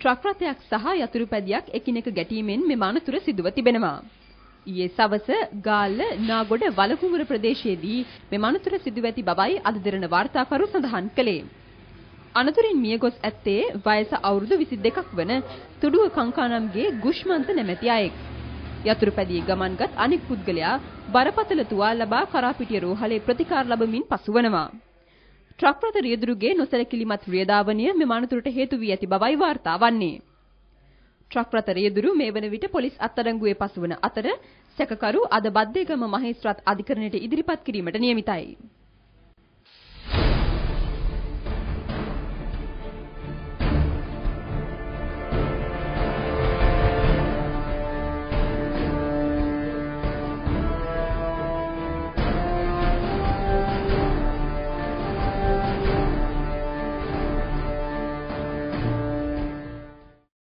Truck රථයක් සහ යතුරු පැදියක් එකිනෙක ගැටීමෙන් මෙම අනතුර සිදුව තිබෙනවා. ඊයේ සවස ගාල්ල නාගොඩ වලකුඹුර ප්‍රදේශයේදී මෙම අනතුර සිදුව ඇති බවයි අද දෙරණ වාර්තාකරු සඳහන් කළේ. අනතුරින් මියගොස් ඇත්තේ වයස අවුරුදු 22ක් වන තුඩුව කංකානම්ගේ ගුෂ්මන්ත නැමැති අයෙක්. යතුරුපැදියේ ගමන්ගත් අනෙක් පුද්ගලයා බරපතල තුවාල ලබා කරාපිටිය රෝහලේ ප්‍රතිකාර ලබමින් පසුවනවා. ට්‍රක් රථ රියදුරුගේ නොසැලකිලිමත් ක්‍රියාදාවනය මෙම අනතුරට හේතු වී ඇති බවයි වාර්තා වන්නේ. ට්‍රක් රථ රියදුරු මේ වන විට පොලිස් අත්අඩංගුවේ පසුවන අතර සැකකරු අද බද්දේගම මහේස්ත්‍රාත් අධිකරණයට ඉදිරිපත් කිරීමට නියමිතයි.